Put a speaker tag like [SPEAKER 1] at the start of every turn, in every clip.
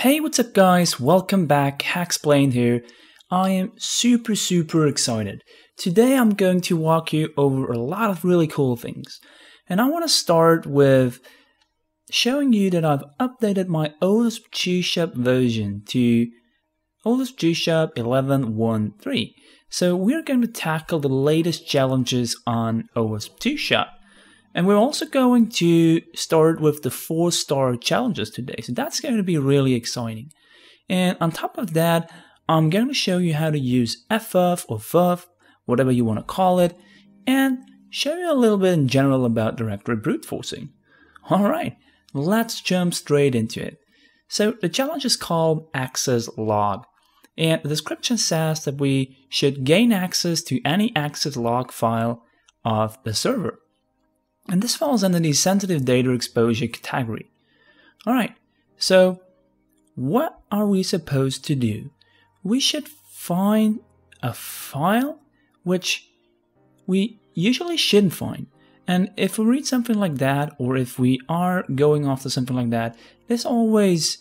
[SPEAKER 1] Hey, what's up, guys? Welcome back. Hacksplained here. I am super, super excited. Today, I'm going to walk you over a lot of really cool things. And I want to start with showing you that I've updated my OWASP GShop version to OWASP GShop 11.1.3. So we're going to tackle the latest challenges on OWASP GShop. And we're also going to start with the four star challenges today. So that's going to be really exciting. And on top of that, I'm going to show you how to use FF or FUF, whatever you want to call it, and show you a little bit in general about directory brute forcing. All right, let's jump straight into it. So the challenge is called access log. And the description says that we should gain access to any access log file of the server. And this falls under the sensitive data exposure category. All right, so what are we supposed to do? We should find a file which we usually shouldn't find. And if we read something like that, or if we are going after something like that, this always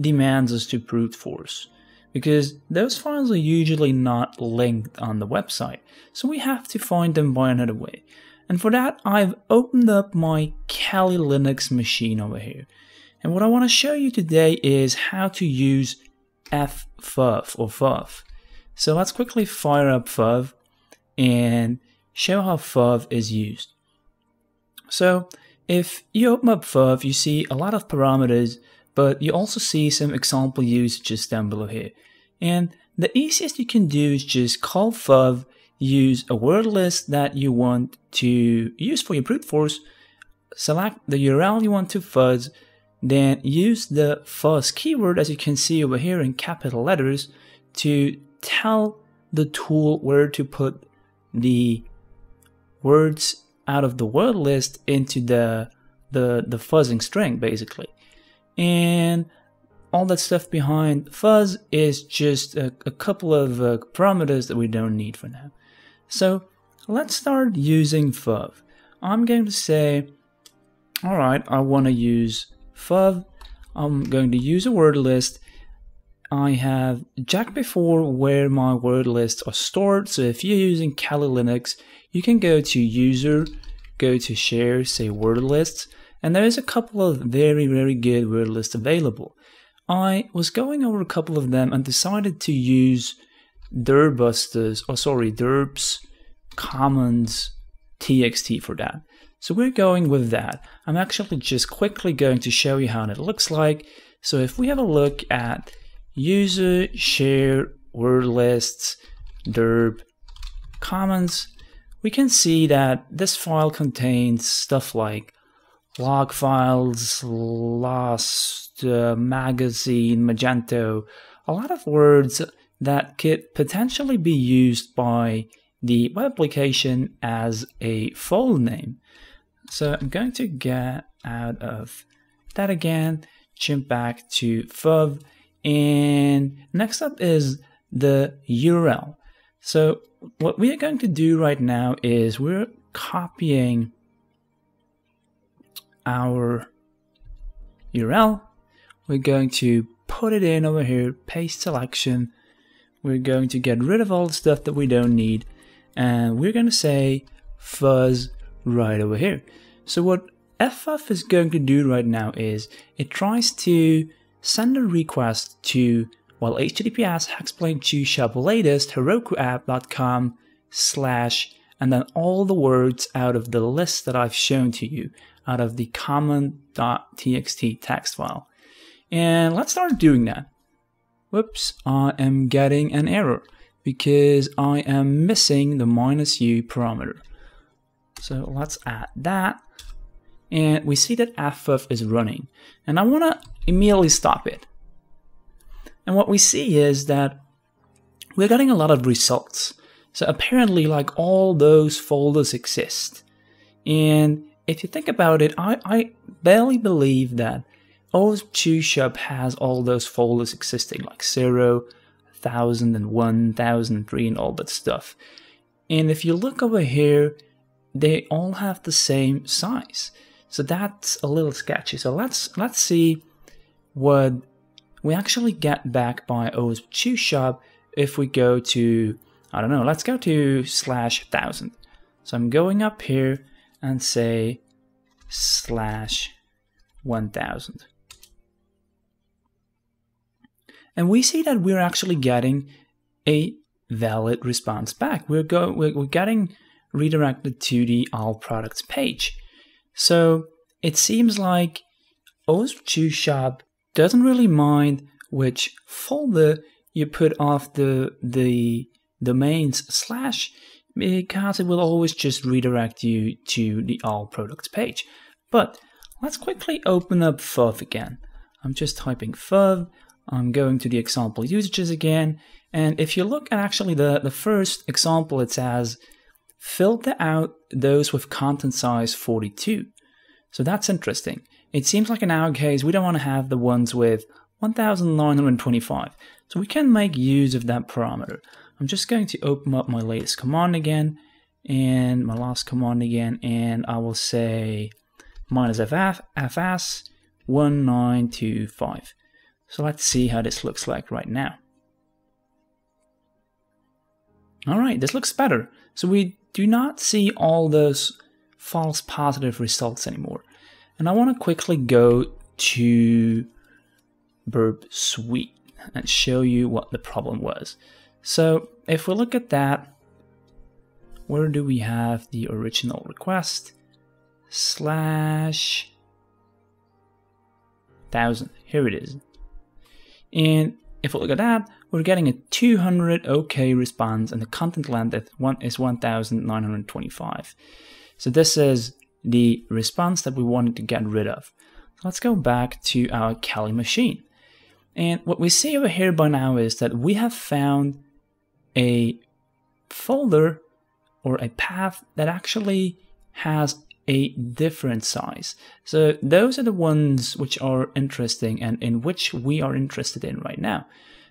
[SPEAKER 1] demands us to brute force because those files are usually not linked on the website. So we have to find them by another way. And for that, I've opened up my Kali Linux machine over here. And what I want to show you today is how to use ffuf or fuf. So let's quickly fire up fuf and show how fuf is used. So if you open up fuf, you see a lot of parameters, but you also see some example usages down below here. And the easiest you can do is just call fuf use a word list that you want to use for your brute force, select the URL you want to fuzz, then use the fuzz keyword as you can see over here in capital letters to tell the tool where to put the words out of the word list into the the the fuzzing string basically. And all that stuff behind fuzz is just a, a couple of uh, parameters that we don't need for now. So let's start using fuf. I'm going to say, all right, I want to use fuf. I'm going to use a word list. I have checked before where my word lists are stored. So if you're using Kali Linux, you can go to user, go to share, say word lists, and there is a couple of very, very good word lists available. I was going over a couple of them and decided to use dirbusters, or oh, sorry, derbs commons txt for that. So we're going with that. I'm actually just quickly going to show you how it looks like. So if we have a look at user share word lists derb commons, we can see that this file contains stuff like log files, lost, uh, magazine, magento, a lot of words that could potentially be used by the web application as a file name. So I'm going to get out of that again, jump back to fuf, and next up is the URL. So what we are going to do right now is we're copying our URL. We're going to put it in over here, paste selection. We're going to get rid of all the stuff that we don't need and we're going to say fuzz right over here. So what FF is going to do right now is it tries to send a request to well https hacksplain to shop latest herokuapp.com slash and then all the words out of the list that I've shown to you out of the common.txt text file. And let's start doing that. Whoops, I am getting an error because I am missing the minus u parameter. So let's add that. And we see that ffuf is running. And I want to immediately stop it. And what we see is that we're getting a lot of results. So apparently like all those folders exist. And if you think about it, I, I barely believe that GShop has all those folders existing, like 0, 1000 and 0, thousand and all that stuff. And if you look over here, they all have the same size. So that's a little sketchy. So let's let's see what we actually get back by shop if we go to, I don't know, let's go to slash thousand. So I'm going up here and say slash 1000. And we see that we're actually getting a valid response back. We're, go, we're, we're getting redirected to the all products page. So it seems like OWASP Choose Shop doesn't really mind which folder you put off the the domains slash because it will always just redirect you to the all products page. But let's quickly open up FUV again. I'm just typing FUV. I'm going to the example usages again. And if you look at actually the, the first example, it says filter out those with content size 42. So that's interesting. It seems like in our case, we don't want to have the ones with 1925. So we can make use of that parameter. I'm just going to open up my latest command again and my last command again, and I will say minus ff fs 1925. So let's see how this looks like right now. All right, this looks better. So we do not see all those false positive results anymore. And I want to quickly go to Burp Suite and show you what the problem was. So if we look at that, where do we have the original request? Slash thousand. Here it is. And if we look at that, we're getting a 200 OK response and the content length is 1925. So this is the response that we wanted to get rid of. Let's go back to our Kali machine. And what we see over here by now is that we have found a folder or a path that actually has a different size. So those are the ones which are interesting and in which we are interested in right now.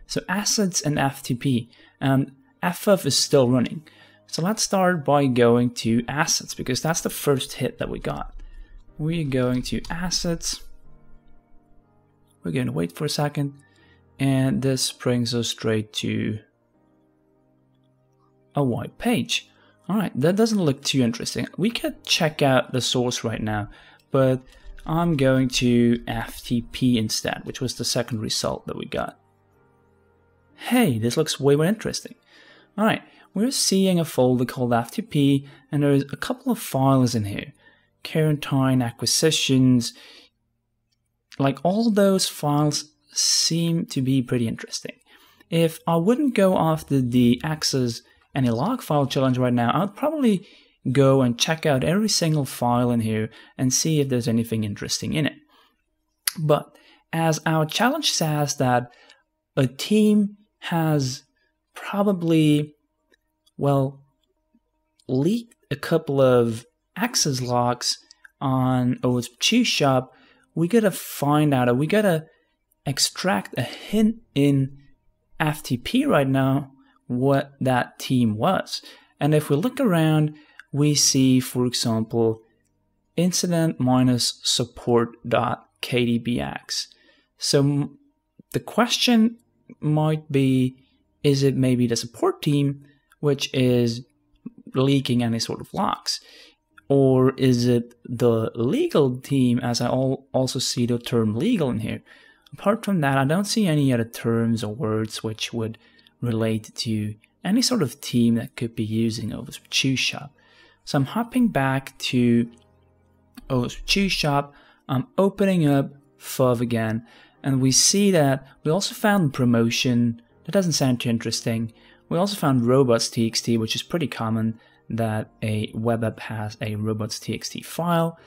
[SPEAKER 1] So assets and FTP and um, FF is still running. So let's start by going to assets because that's the first hit that we got. We're going to assets. We're going to wait for a second. And this brings us straight to a white page. All right, that doesn't look too interesting. We could check out the source right now, but I'm going to FTP instead, which was the second result that we got. Hey, this looks way more interesting. All right, we're seeing a folder called FTP, and there's a couple of files in here. Quarantine, acquisitions, like all those files seem to be pretty interesting. If I wouldn't go after the access any log file challenge right now, I'd probably go and check out every single file in here and see if there's anything interesting in it. But as our challenge says that a team has probably, well, leaked a couple of access logs on Choose Shop, we gotta find out, we gotta extract a hint in FTP right now what that team was. And if we look around, we see, for example, incident minus support dot kdbx. So the question might be is it maybe the support team which is leaking any sort of logs? Or is it the legal team, as I also see the term legal in here? Apart from that, I don't see any other terms or words which would relate to any sort of team that could be using OWASP Choose Shop. So I'm hopping back to OWASP Choose Shop. I'm opening up FUV again, and we see that we also found promotion. That doesn't sound too interesting. We also found robots.txt, which is pretty common that a web app has a robots.txt file.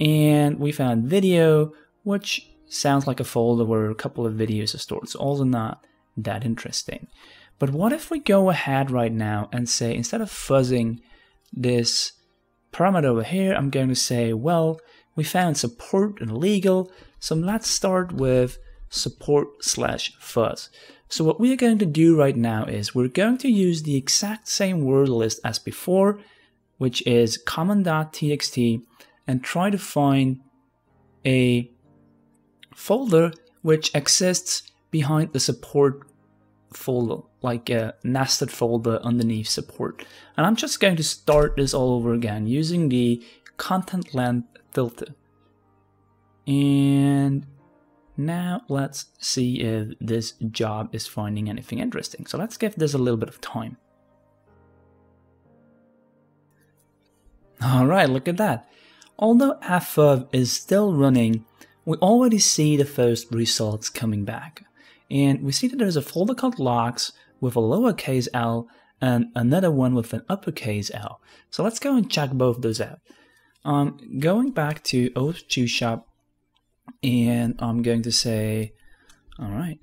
[SPEAKER 1] And we found video, which sounds like a folder where a couple of videos are stored. So also not that interesting. But what if we go ahead right now and say, instead of fuzzing this parameter over here, I'm going to say, well, we found support and legal, so let's start with support slash fuzz. So what we are going to do right now is we're going to use the exact same word list as before, which is common.txt, and try to find a folder which exists behind the support folder, like a nested folder underneath support. And I'm just going to start this all over again using the content length filter. And now let's see if this job is finding anything interesting. So let's give this a little bit of time. Alright, look at that. Although FF is still running, we already see the first results coming back. And we see that there's a folder called logs with a lowercase l and another one with an uppercase L. So let's go and check both those out. Um, going back to O2 Shop, and I'm going to say, all right,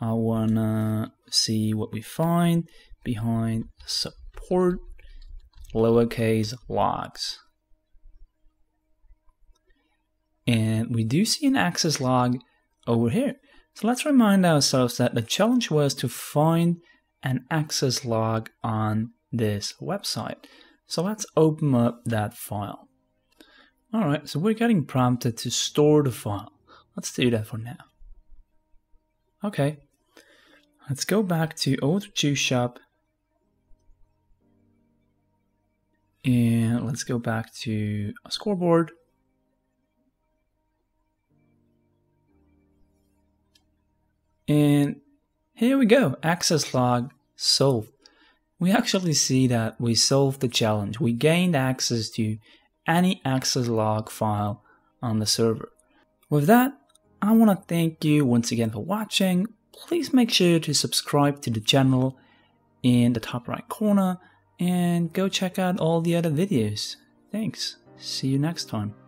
[SPEAKER 1] I wanna see what we find behind support lowercase logs. And we do see an access log over here. So let's remind ourselves that the challenge was to find an access log on this website. So let's open up that file. All right, so we're getting prompted to store the file. Let's do that for now. Okay, let's go back to O2 Shop and let's go back to a scoreboard. And here we go, access log solved. We actually see that we solved the challenge. We gained access to any access log file on the server. With that, I want to thank you once again for watching. Please make sure to subscribe to the channel in the top right corner and go check out all the other videos. Thanks. See you next time.